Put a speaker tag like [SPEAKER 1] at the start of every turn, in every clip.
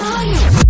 [SPEAKER 1] Turn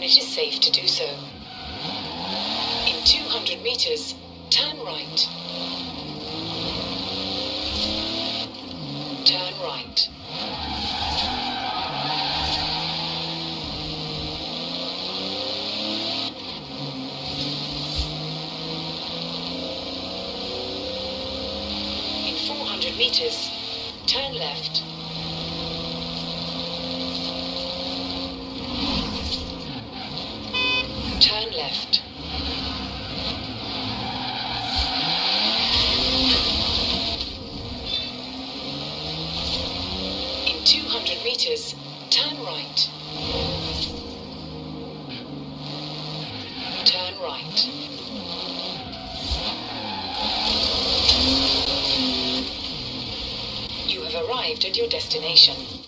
[SPEAKER 1] When it is safe to do so. In 200 meters, turn right. Turn right. In 400 meters, turn left. Turn left. In 200 meters, turn right. Turn right. You have arrived at your destination.